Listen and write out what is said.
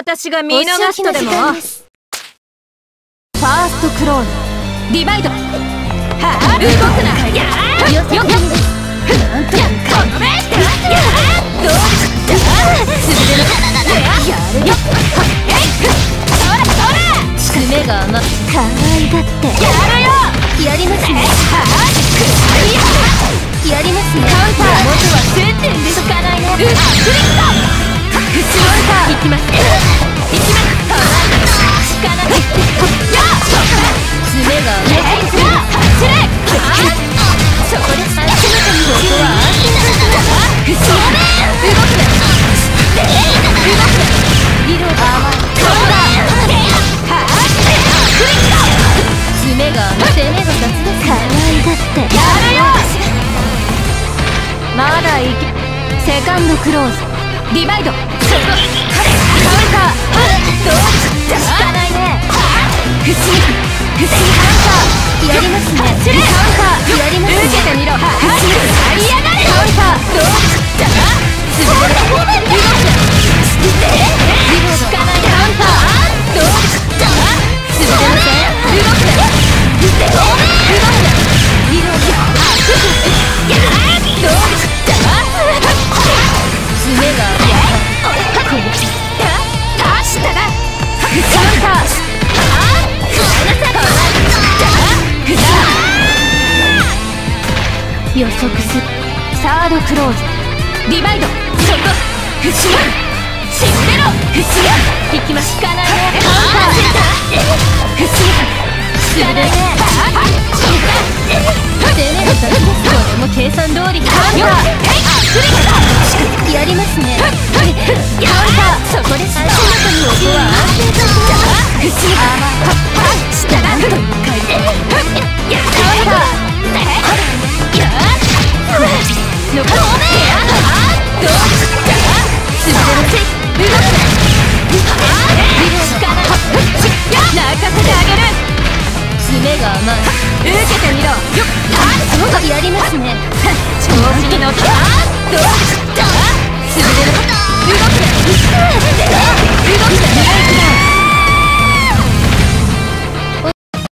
私が見逃しとでも？ファーストクロール。ディバイドはあ？動くなやよよよなんとやこのめやどうだすべてのやるよ。えいそらそら爪が甘可愛がってやるよやりますね。はあ？くらいやりますセカンドクローズディバイドカウンターどうじゃ効かないね不思議不思議カウンターやりますね。カウンター。予測する。サード。クローズディバイドそこ後ろ死んでろ。後ろ引きましかない。ねカウンター後ろする。ねやりますね調子に乗った